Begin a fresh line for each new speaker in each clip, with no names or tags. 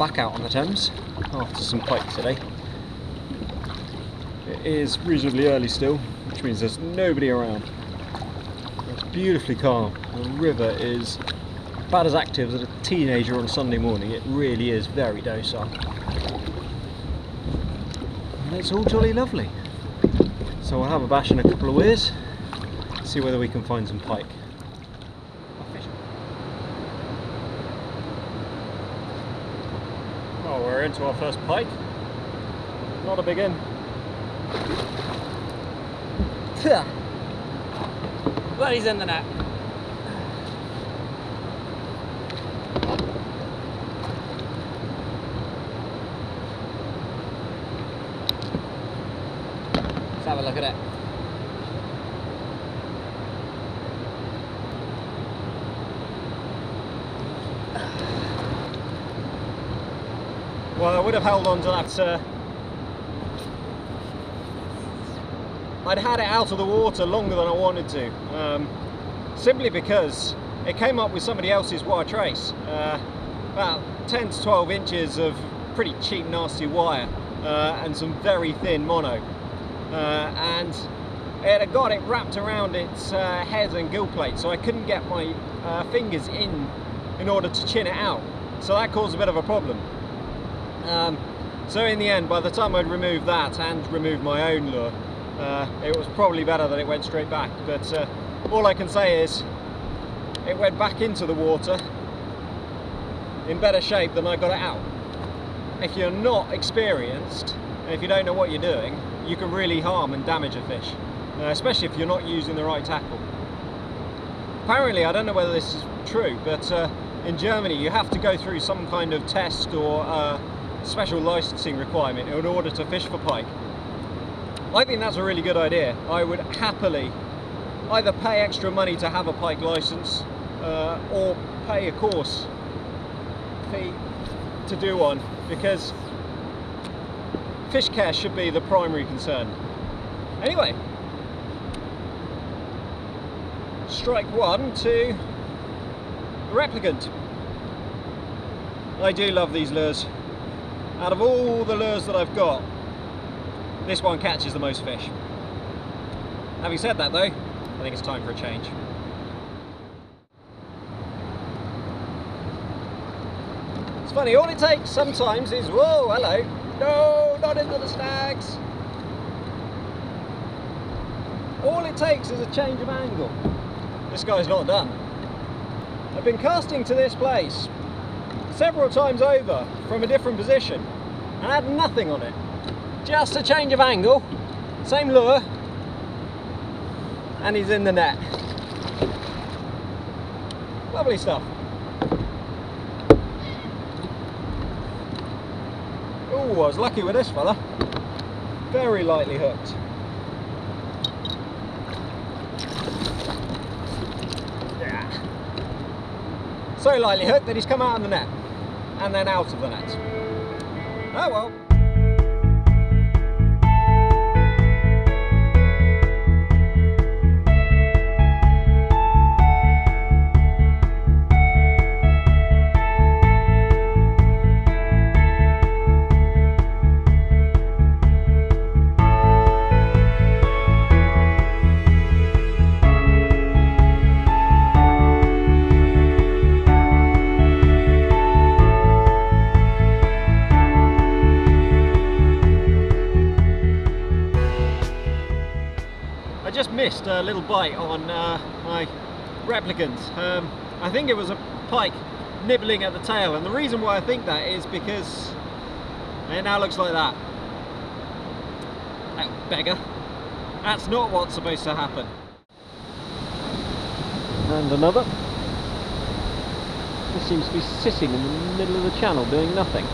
back out on the Thames after some pike today. It is reasonably early still, which means there's nobody around. It's beautifully calm. The river is about as active as a teenager on Sunday morning. It really is very docile. And it's all jolly lovely. So we'll have a bash in a couple of weirs, see whether we can find some pike. Well, we're into our first pike. Not a big in.
But he's in the net. Let's have a look at it.
Well, I would have held on to that. Uh, I'd had it out of the water longer than I wanted to, um, simply because it came up with somebody else's wire trace. Uh, about 10 to 12 inches of pretty cheap, nasty wire uh, and some very thin mono. Uh, and it had got it wrapped around its uh, head and gill plate, so I couldn't get my uh, fingers in in order to chin it out. So that caused a bit of a problem. Um, so in the end, by the time I'd removed that and removed my own lure, uh, it was probably better that it went straight back. But uh, all I can say is it went back into the water in better shape than I got it out. If you're not experienced, and if you don't know what you're doing, you can really harm and damage a fish, uh, especially if you're not using the right tackle. Apparently, I don't know whether this is true, but uh, in Germany you have to go through some kind of test or uh, special licensing requirement in order to fish for pike. I think that's a really good idea. I would happily either pay extra money to have a pike license uh, or pay a course fee to do one because fish care should be the primary concern. Anyway, strike one to replicant. I do love these lures. Out of all the lures that I've got, this one catches the most fish. Having said that though, I think it's time for a change. It's funny, all it takes sometimes is, whoa, hello, no, not into the snags. All it takes is a change of angle. This guy's not done. I've been casting to this place several times over from a different position and had nothing on it. Just a change of angle, same lure, and he's in the net. Lovely stuff. Oh, I was lucky with this fella. Very lightly hooked. Yeah. So lightly hooked that he's come out of the net and then out of the net. Oh well. Missed a little bite on uh, my replicant. Um, I think it was a pike nibbling at the tail and the reason why I think that is because it now looks like that. That beggar. That's not what's supposed to happen. And another. This seems to be sitting in the middle of the channel doing nothing.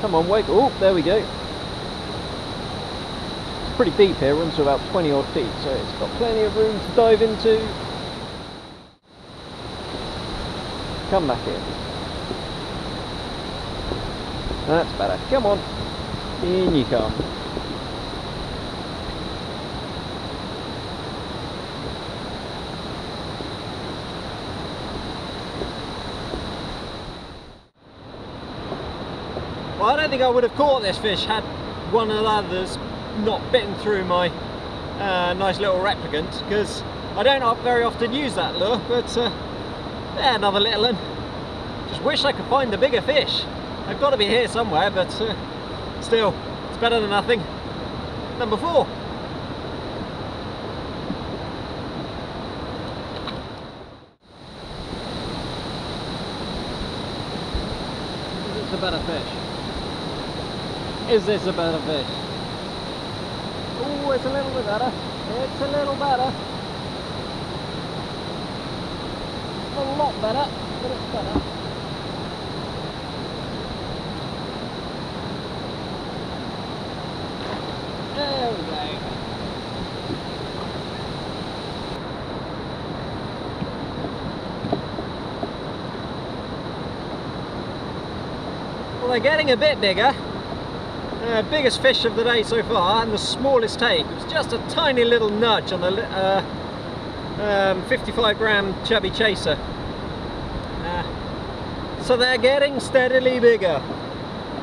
Come on, wake. Oh, there we go. It's pretty deep here, runs to about 20 odd feet, so it's got plenty of room to dive into. Come back in. That's better. Come on. In you come. Well, I don't think I would have caught this fish had one of the others not bitten through my uh, nice little replicant because I don't very often use that lure, but uh, yeah, another little one. Just wish I could find the bigger fish. They've got to be here somewhere, but uh, still, it's better than nothing. Number four. Is this a better fish? Is this a better fish? Oh, it's a little bit better. It's a little better. A lot better, but it's better. There we go. Well, they're getting a bit bigger. Uh, biggest fish of the day so far and the smallest take. It was just a tiny little nudge on the uh, um, 55 gram chubby chaser. Uh, so they're getting steadily bigger.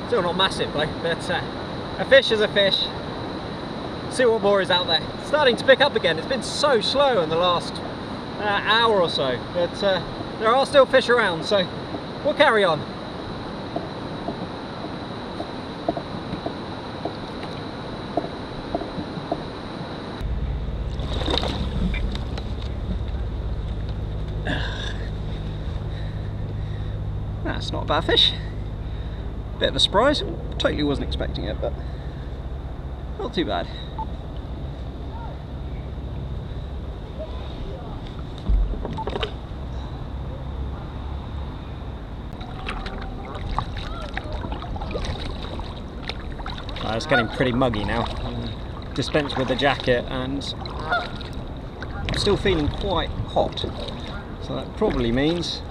Still not massive but uh, a fish is a fish. See what more is out there. Starting to pick up again. It's been so slow in the last uh, hour or so, but uh, there are still fish around, so we'll carry on. That's not a bad fish. Bit of a surprise. Totally wasn't expecting it, but not too bad. Uh, it's getting pretty muggy now. Dispense with the jacket and still feeling quite hot. So that probably means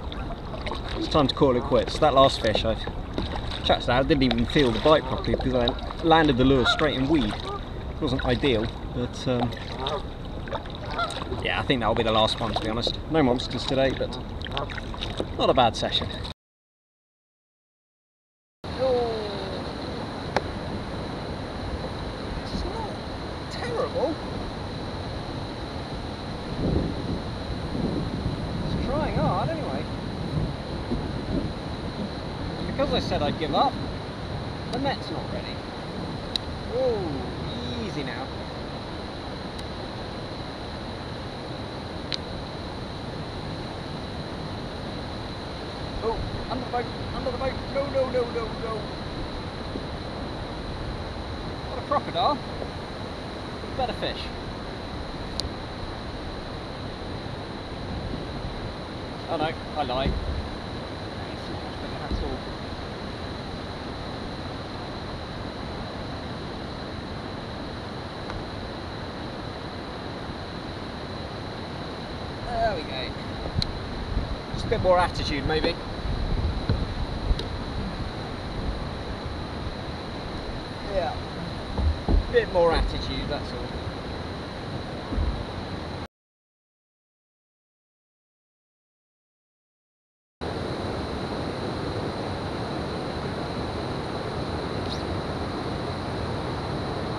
it's time to call it quits. That last fish I've chucked out, didn't even feel the bite properly because I landed the lure straight in weed. It wasn't ideal, but um, yeah, I think that'll be the last one to be honest. No monsters today, but not a bad session. It's not terrible. It's trying hard anyway. I said I'd give up, the net's not ready. Oh, easy now. Oh, under the boat, under the boat. No, no, no, no, no. What a crocodile. Better fish. Oh no, I lied. It's not much bigger at all. There we go. Just a bit more attitude maybe. Yeah. A Bit more attitude, that's all.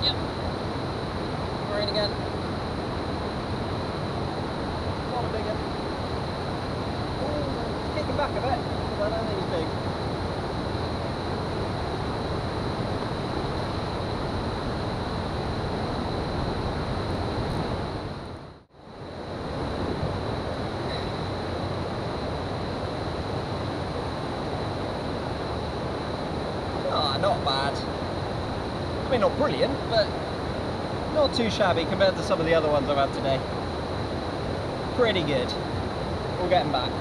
Yep. We're again. Not a big one. Ooh, kicking back a bit, but I don't think he's big. Ah, not bad. Mean, not brilliant, but not too shabby compared to some of the other ones I've had today. Pretty good. We'll get back.